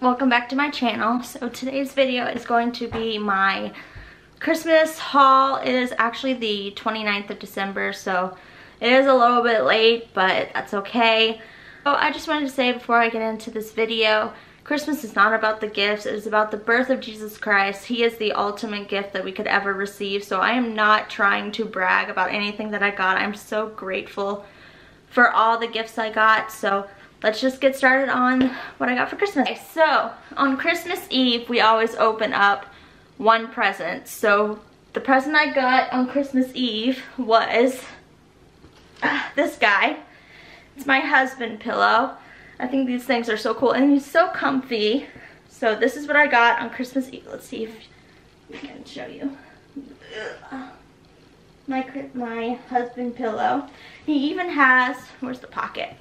welcome back to my channel. So today's video is going to be my Christmas haul. It is actually the 29th of December, so it is a little bit late, but that's okay. So I just wanted to say before I get into this video, Christmas is not about the gifts, it is about the birth of Jesus Christ. He is the ultimate gift that we could ever receive, so I am not trying to brag about anything that I got. I'm so grateful for all the gifts I got, so let's just get started on what I got for Christmas. Okay, so on Christmas Eve, we always open up one present. So the present I got on Christmas Eve was uh, this guy. It's my husband pillow. I think these things are so cool and he's so comfy. So this is what I got on Christmas Eve. Let's see if I can show you. My, my husband pillow. He even has, where's the pocket?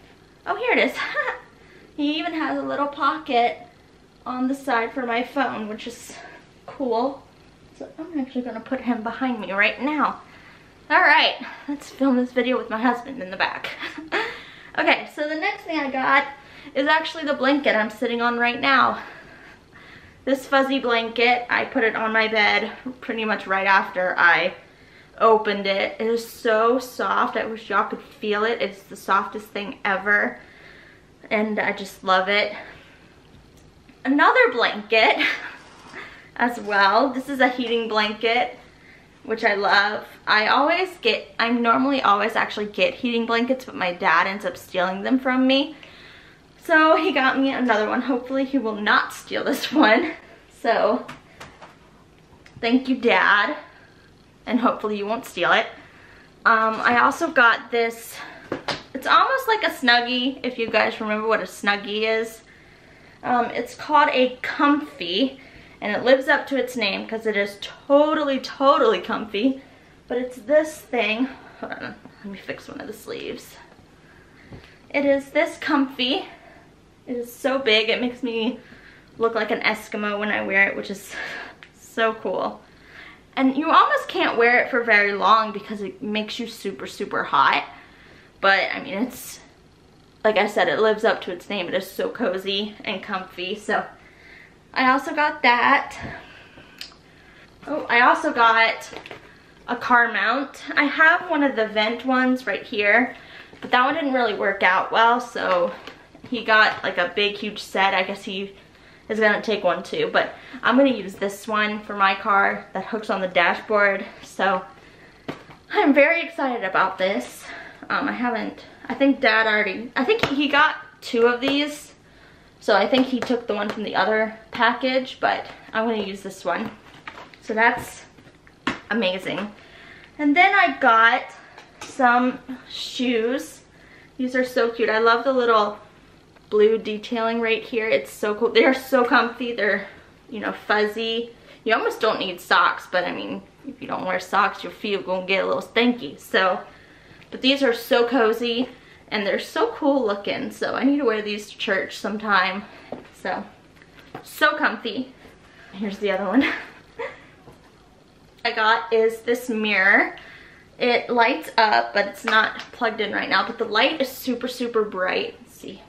Oh, here it is. he even has a little pocket on the side for my phone, which is cool. So I'm actually gonna put him behind me right now. All right, let's film this video with my husband in the back. okay, so the next thing I got is actually the blanket I'm sitting on right now. This fuzzy blanket, I put it on my bed pretty much right after I opened it. It is so soft. I wish y'all could feel it. It's the softest thing ever. And I just love it. Another blanket as well. This is a heating blanket, which I love. I always get, I normally always actually get heating blankets, but my dad ends up stealing them from me. So he got me another one. Hopefully he will not steal this one. So thank you, Dad and hopefully you won't steal it. Um, I also got this, it's almost like a Snuggie, if you guys remember what a Snuggie is. Um, it's called a Comfy, and it lives up to its name because it is totally, totally comfy. But it's this thing, hold on, let me fix one of the sleeves. It is this comfy. It is so big, it makes me look like an Eskimo when I wear it, which is so cool. And you almost can't wear it for very long because it makes you super, super hot. But, I mean, it's, like I said, it lives up to its name. It is so cozy and comfy. So, I also got that. Oh, I also got a car mount. I have one of the vent ones right here, but that one didn't really work out well, so he got like a big, huge set. I guess he is gonna take one too, but I'm gonna use this one for my car that hooks on the dashboard. So I'm very excited about this. Um, I haven't, I think dad already, I think he got two of these. So I think he took the one from the other package, but I'm gonna use this one. So that's amazing. And then I got some shoes. These are so cute. I love the little blue detailing right here. It's so cool. They're so comfy. They're, you know, fuzzy. You almost don't need socks, but I mean, if you don't wear socks, your feet are gonna get a little stinky. So, but these are so cozy and they're so cool looking. So I need to wear these to church sometime. So, so comfy. Here's the other one. I got is this mirror. It lights up, but it's not plugged in right now, but the light is super, super bright. Let's see.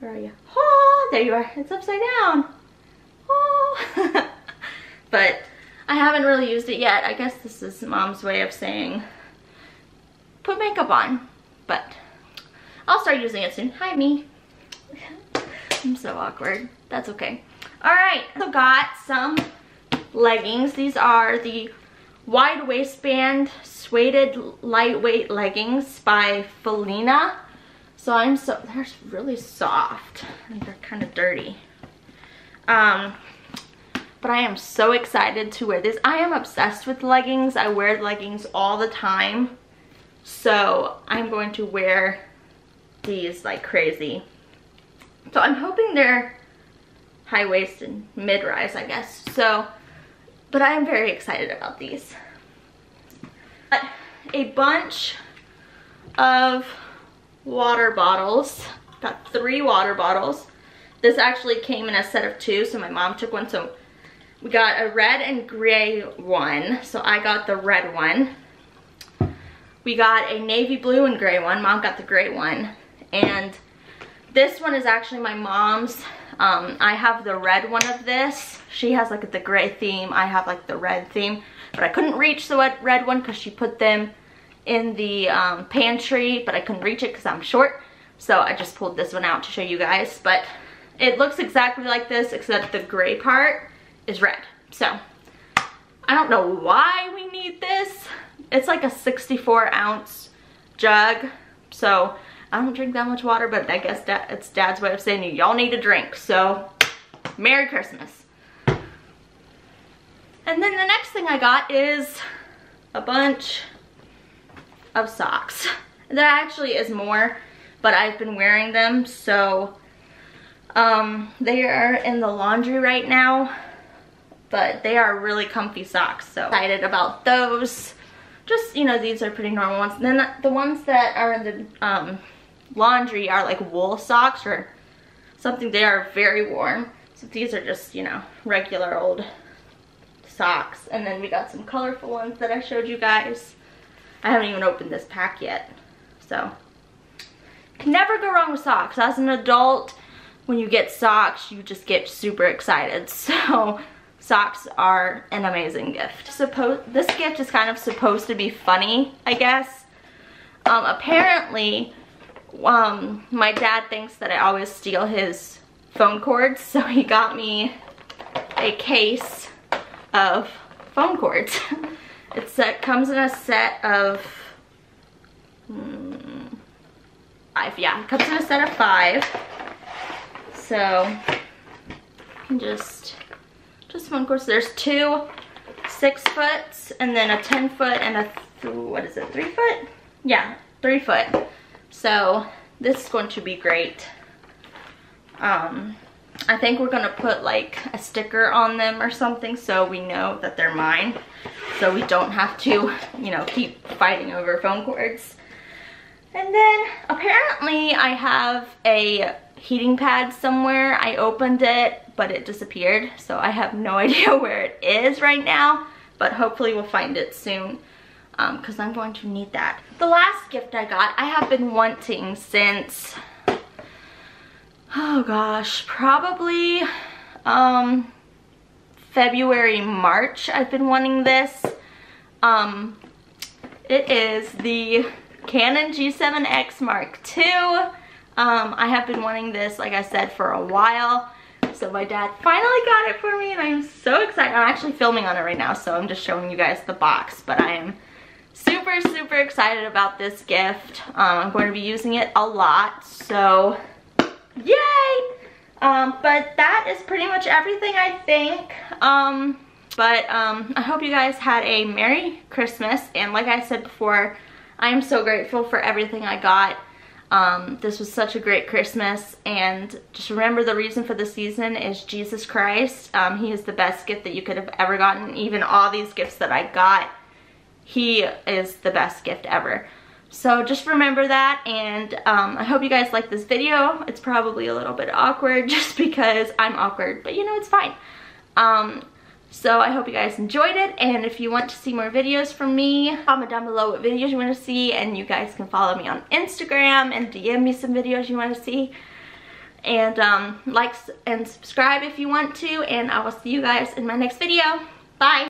Where are you? Oh, there you are. It's upside down. Oh. but I haven't really used it yet. I guess this is mom's way of saying put makeup on. But I'll start using it soon. Hi, me. I'm so awkward. That's okay. All right, so got some leggings. These are the wide waistband suede lightweight leggings by Felina. So I'm so, they're really soft and they're kind of dirty. Um, but I am so excited to wear this. I am obsessed with leggings. I wear leggings all the time. So I'm going to wear these like crazy. So I'm hoping they're high-waisted, mid-rise, I guess. So but I am very excited about these. A bunch of water bottles. Got three water bottles. This actually came in a set of two, so my mom took one. So we got a red and gray one. So I got the red one. We got a navy blue and gray one. Mom got the gray one. And this one is actually my mom's. Um, I have the red one of this. She has like the gray theme. I have like the red theme. But I couldn't reach the red one because she put them in the um, pantry. But I couldn't reach it because I'm short. So I just pulled this one out to show you guys. But it looks exactly like this except the gray part is red. So I don't know why we need this. It's like a 64 ounce jug. So I don't drink that much water, but I guess that it's dad's way of saying y'all need a drink. So Merry Christmas. And then the next thing I got is a bunch of socks. There actually is more, but I've been wearing them. So um, they are in the laundry right now, but they are really comfy socks. So excited about those. Just, you know, these are pretty normal ones. And then the ones that are in the um, laundry are like wool socks or something. They are very warm. So these are just, you know, regular old socks. And then we got some colorful ones that I showed you guys. I haven't even opened this pack yet. So, can never go wrong with socks. As an adult, when you get socks, you just get super excited. So, socks are an amazing gift. Suppose This gift is kind of supposed to be funny, I guess. Um, apparently, um, my dad thinks that I always steal his phone cords, so he got me a case of phone cords. it comes in a set of hmm, five, yeah, it comes in a set of five. So, just, just phone cords. There's two six foots and then a 10 foot and a, what is it, three foot? Yeah, three foot. So this is going to be great. Um, I think we're gonna put like a sticker on them or something so we know that they're mine. So we don't have to, you know, keep fighting over phone cords. And then apparently I have a heating pad somewhere. I opened it, but it disappeared. So I have no idea where it is right now, but hopefully we'll find it soon because um, I'm going to need that. The last gift I got, I have been wanting since, oh gosh, probably um, February, March. I've been wanting this. Um, it is the Canon G7X Mark II. Um, I have been wanting this, like I said, for a while. So my dad finally got it for me and I'm so excited. I'm actually filming on it right now, so I'm just showing you guys the box, but I am super, super excited about this gift. Um, I'm going to be using it a lot, so yay! Um, but that is pretty much everything I think. Um, but um, I hope you guys had a Merry Christmas. And like I said before, I am so grateful for everything I got. Um, this was such a great Christmas and just remember the reason for the season is Jesus Christ. Um, he is the best gift that you could have ever gotten. Even all these gifts that I got he is the best gift ever. So just remember that and um, I hope you guys like this video. It's probably a little bit awkward just because I'm awkward, but you know, it's fine. Um, so I hope you guys enjoyed it and if you want to see more videos from me, comment down below what videos you want to see and you guys can follow me on Instagram and DM me some videos you want to see. And um, like and subscribe if you want to and I will see you guys in my next video. Bye!